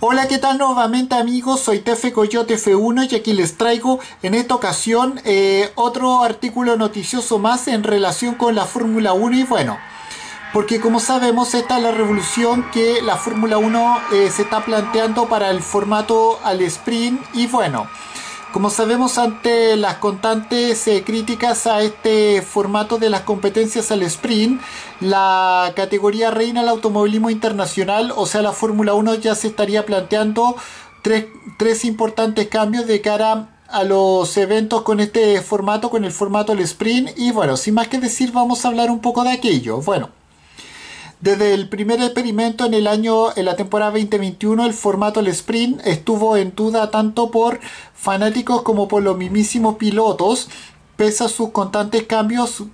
Hola, ¿qué tal nuevamente amigos? Soy Tefe Coyote F1 y aquí les traigo en esta ocasión eh, otro artículo noticioso más en relación con la Fórmula 1 y bueno, porque como sabemos esta es la revolución que la Fórmula 1 eh, se está planteando para el formato al sprint y bueno, como sabemos ante las constantes eh, críticas a este formato de las competencias al sprint, la categoría reina del automovilismo internacional, o sea la Fórmula 1 ya se estaría planteando tres, tres importantes cambios de cara a los eventos con este formato, con el formato al sprint. Y bueno, sin más que decir, vamos a hablar un poco de aquello. Bueno. Desde el primer experimento en el año, en la temporada 2021, el formato del sprint estuvo en duda tanto por fanáticos como por los mismísimos pilotos, pese a sus constantes cambios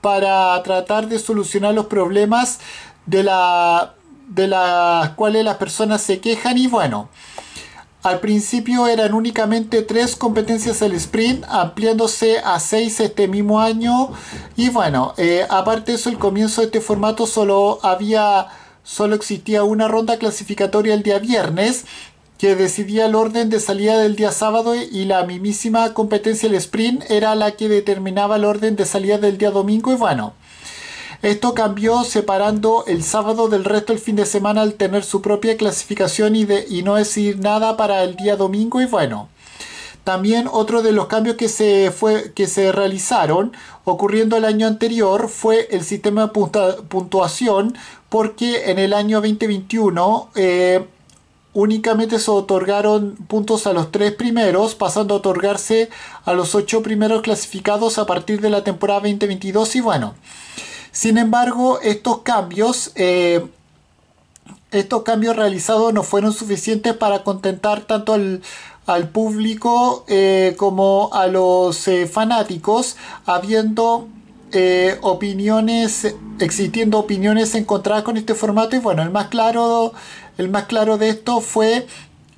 para tratar de solucionar los problemas de, la, de las cuales las personas se quejan y bueno. Al principio eran únicamente tres competencias el sprint, ampliándose a seis este mismo año. Y bueno, eh, aparte de eso, el comienzo de este formato solo había, solo existía una ronda clasificatoria el día viernes que decidía el orden de salida del día sábado y la mismísima competencia el sprint era la que determinaba el orden de salida del día domingo y bueno. Esto cambió separando el sábado del resto del fin de semana al tener su propia clasificación y, de, y no decir nada para el día domingo y bueno. También otro de los cambios que se, fue, que se realizaron ocurriendo el año anterior fue el sistema de puntuación porque en el año 2021 eh, únicamente se otorgaron puntos a los tres primeros, pasando a otorgarse a los ocho primeros clasificados a partir de la temporada 2022 y bueno. Sin embargo, estos cambios, eh, estos cambios realizados no fueron suficientes para contentar tanto al, público eh, como a los eh, fanáticos, habiendo opiniones, existiendo opiniones encontradas con este formato. Y bueno, el más claro, el más claro de esto fue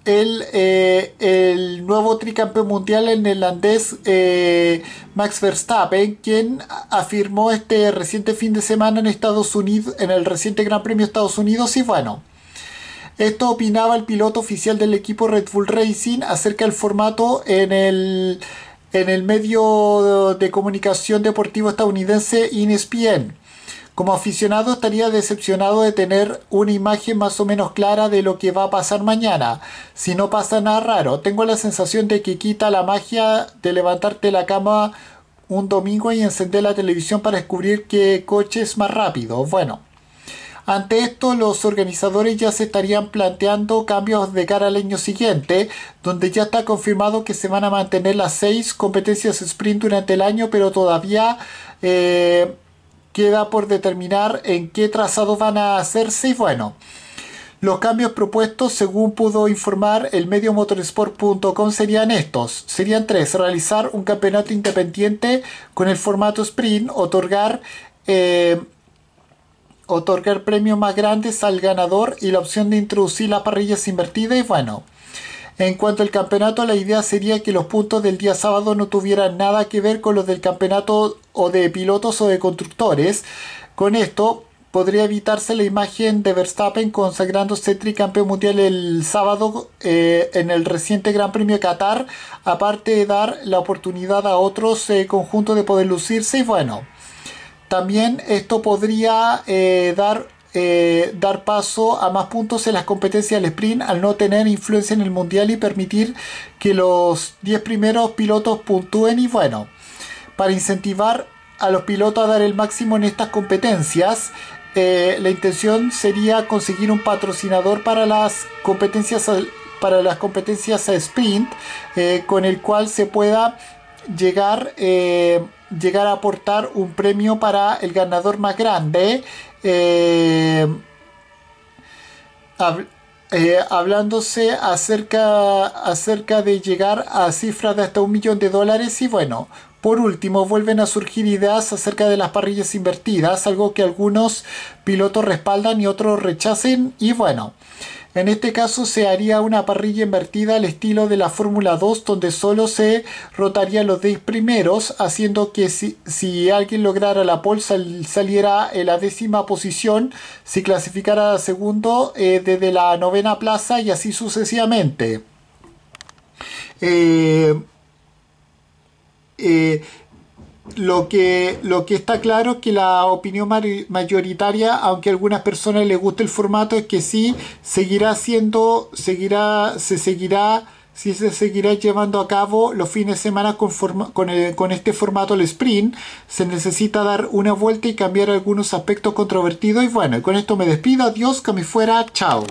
el, eh, el nuevo tricampeón mundial, el neerlandés eh, Max Verstappen, quien afirmó este reciente fin de semana en Estados Unidos, en el reciente Gran Premio de Estados Unidos, y bueno. Esto opinaba el piloto oficial del equipo Red Bull Racing acerca del formato en el, en el medio de comunicación deportivo estadounidense ESPN. Como aficionado estaría decepcionado de tener una imagen más o menos clara de lo que va a pasar mañana. Si no pasa nada raro, tengo la sensación de que quita la magia de levantarte la cama un domingo y encender la televisión para descubrir qué coche es más rápido. Bueno, ante esto los organizadores ya se estarían planteando cambios de cara al año siguiente, donde ya está confirmado que se van a mantener las seis competencias sprint durante el año, pero todavía... Eh, queda por determinar en qué trazado van a hacerse y bueno. Los cambios propuestos, según pudo informar el medio motorsport.com, serían estos. Serían tres. Realizar un campeonato independiente con el formato sprint, otorgar, eh, otorgar premios más grandes al ganador y la opción de introducir las parrillas invertidas y bueno. En cuanto al campeonato, la idea sería que los puntos del día sábado no tuvieran nada que ver con los del campeonato o de pilotos o de constructores. Con esto podría evitarse la imagen de Verstappen consagrándose tricampeón mundial el sábado eh, en el reciente Gran Premio Qatar, aparte de dar la oportunidad a otros eh, conjuntos de poder lucirse y bueno. También esto podría eh, dar eh, dar paso a más puntos en las competencias del sprint al no tener influencia en el mundial y permitir que los 10 primeros pilotos puntúen y bueno, para incentivar a los pilotos a dar el máximo en estas competencias, eh, la intención sería conseguir un patrocinador para las competencias para las competencias a sprint eh, con el cual se pueda llegar llegar a aportar un premio para el ganador más grande eh, eh, hablándose acerca, acerca de llegar a cifras de hasta un millón de dólares y bueno, por último, vuelven a surgir ideas acerca de las parrillas invertidas, algo que algunos pilotos respaldan y otros rechacen. Y bueno, En este caso se haría una parrilla invertida al estilo de la Fórmula 2 donde solo se rotarían los 10 primeros, haciendo que si, alguien lograra la pole saliera en la décima posición, si clasificara segundo eh, desde la novena plaza y así sucesivamente. Eh, eh, lo que, lo que está claro es que la opinión mayoritaria, aunque a algunas personas les guste el formato, es que sí seguirá siendo, seguirá, se seguirá, sí se seguirá llevando a cabo los fines de semana con, con, con este formato el sprint. Se necesita dar una vuelta y cambiar algunos aspectos controvertidos. Y bueno, con esto me despido. Adiós, que me fuera. Chao.